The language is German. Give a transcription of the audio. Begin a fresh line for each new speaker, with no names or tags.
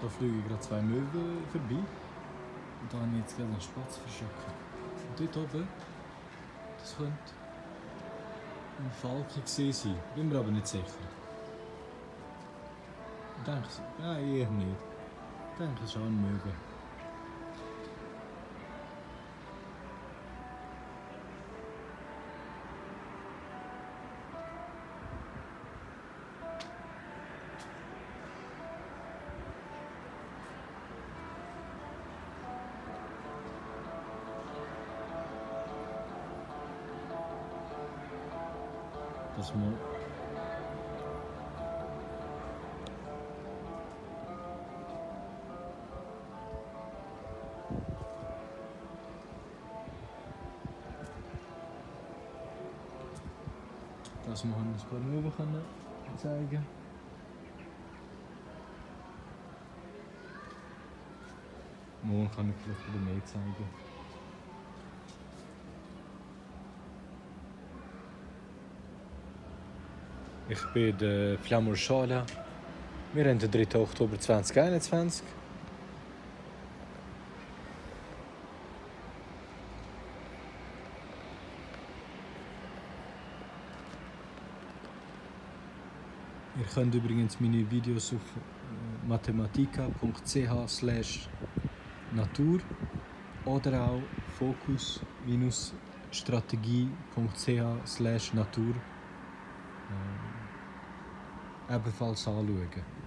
Da fliegen gerade zwei Möwen vorbei. Und da habe ich jetzt gerade einen Spatz verschluckt. Und dort oben, das könnte ein Falke gewesen sein. Bin mir aber nicht sicher. Ich denke, nein, eher nicht. Ich denke, es ist auch ein Möwe. Das mal. Das wir haben ein paar Möwen können zeigen. Morgen kann ich vielleicht wieder mehr zeigen. Ich bin der Flamur Schala. Wir haben den 3. Oktober 2021. Ihr könnt übrigens meine Videos auf äh, mathematica.ch natur oder auch fokus-strategie.ch natur äh, ebenfalls anschauen.